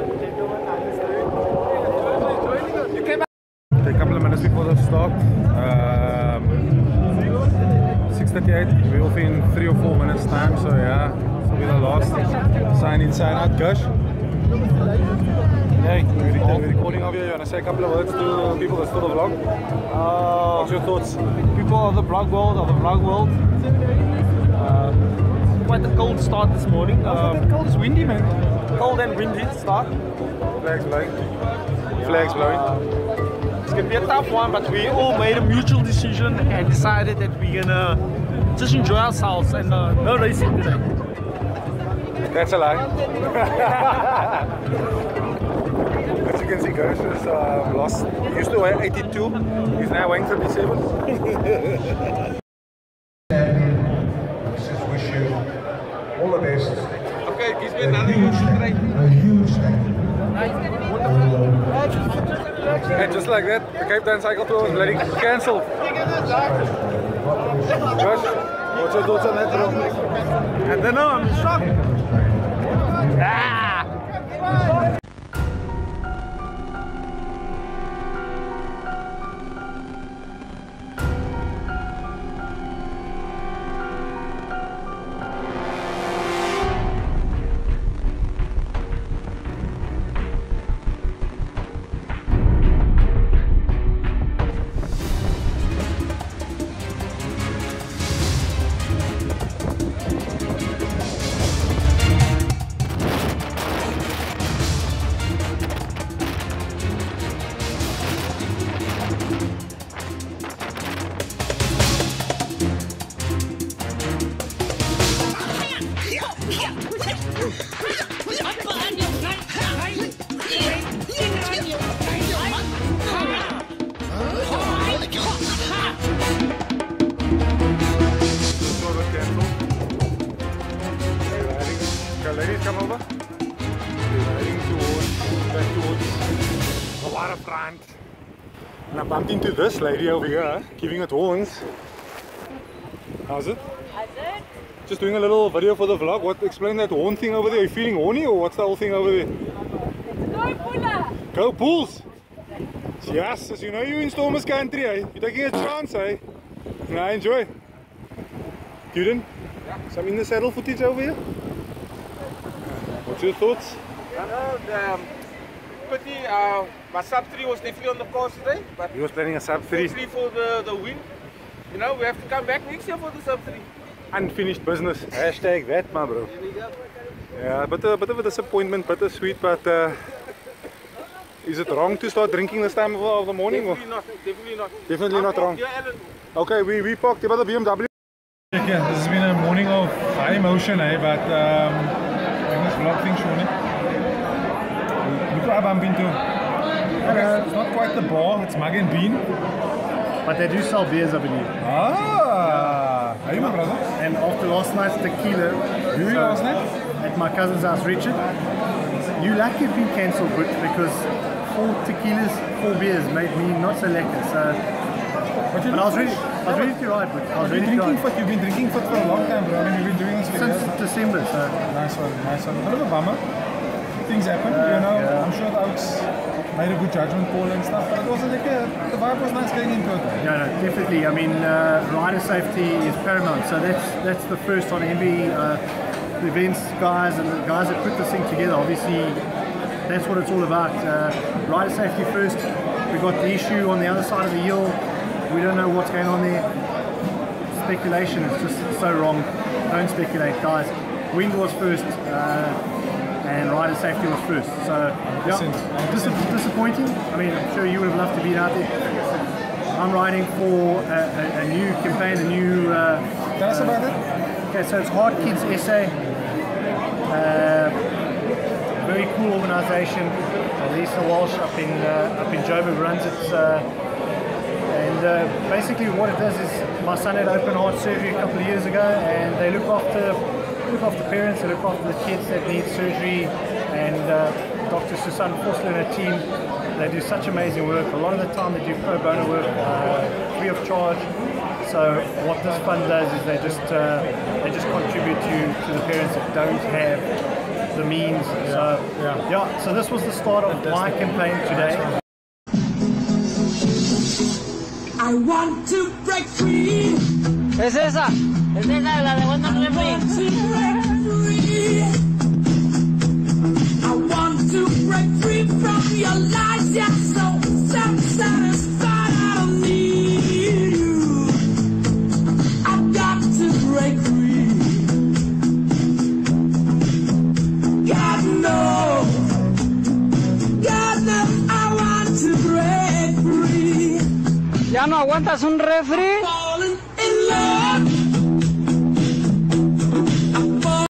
A couple of minutes before the stop, um, 6.38, we're be in 3 or 4 minutes time, so yeah, we will be the last sign in, sign out, Gush. Hey, we're recording over here, you want to say a couple of words to people that saw the vlog? Uh, What's your thoughts? People of the blog world, of the blog world, uh, quite a cold start this morning. Um, cold, it's windy, man. cold and windy start. Flags blowing. Flags blowing. It's gonna be a tough one, but we all made a mutual decision and decided that we're gonna just enjoy ourselves and uh, no racing today. That's a lie. As you can see, Ghost has uh, lost. He used to weigh 82. He's now weighing 37. Okay, gives me A huge you. A huge thank. And just like that, the Cape Town Cycle Tour was bloody cancelled. Josh, what's your thoughts on that? I don't know, I'm shocked. Ah! Waterfront. And I bumped into this lady over here, giving it horns. How's it? Just doing a little video for the vlog. What? Explain that horn thing over there. Are you feeling horny or what's the whole thing over there? Go Pula! Go Bulls! Yes, as you know you're in Stormers country, eh? You're taking a chance, eh? Nah, enjoy. Juden? Some in the saddle footage over here? What's your thoughts? I know the um, pity, uh, my sub 3 was definitely on the course today, but He was planning a sub 3 three for the, the win. You know, we have to come back next year for the sub 3. unfinished business. Hashtag that, my bro. Yeah, but a bit of a disappointment, bittersweet, but uh, is it wrong to start drinking this time of, of the morning? Or? Definitely not, definitely not. Definitely I'm not wrong. Yeah, Alan. Okay, we, we parked about the BMW. Yeah, this has been a morning of high emotion, eh? But um, doing this vlog thing, Shawnee. Look what I bump into. Okay, it's not quite the bar, it's Mug and Bean. But they do sell beers, I believe. Ah, hey, my brother. And after last night's tequila Who you last night? at my cousin's house, Richard, you lucky you've been cancelled, but because four tequilas, four beers made me not so lekker. So, But you but I was ready, I was ready to ride, but I was You've been to drinking ride fit, you've been drinking fit for a long time, bro. I mean, you've been doing this for since years. December. So, Nice one, nice one. A bit of a bummer. Things happen, you know. yeah. I'm sure the Oaks made a good judgment call and stuff, but it wasn't like a, the vibe was nice going into it. no, no, definitely. I mean, uh, rider safety is paramount. So that's that's the first on every uh, events guys and the guys that put this thing together. Obviously, that's what it's all about. Uh, rider safety first. We've got the issue on the other side of the hill. We don't know what's going on there. Speculation is just so wrong. Don't speculate, guys. Wind was first, uh, and rider safety was first. So, yeah, dis- disappointing. I mean, I'm sure you would have loved to be out there. I'm riding for a, a, a new campaign, a new. Uh, Tell us about it. Okay, so it's Heart Kids SA. Uh, very cool organisation. Uh, Lisa Walsh up in uh, up in Joburg runs it. Uh, and uh, basically, what it does is my son had open heart surgery a couple of years ago, and they look after look after parents, they look after the kids that need surgery, and uh, Dr. Susan Vosloo and her team. They do such amazing work. A lot of the time, they do pro bono work, uh, free of charge. So what this fund does is they just uh, they just contribute to, to the parents that don't have the means. So yeah. yeah. So this was the start of my campaign today. I want to break free. Es esa. Es esa, la de Wanda Refri. I want to break free from your lies, yeah, so self-satisfied. I don't need you. I've got to break free. God knows, God knows I want to break free. ¿Ya no aguantas un refri?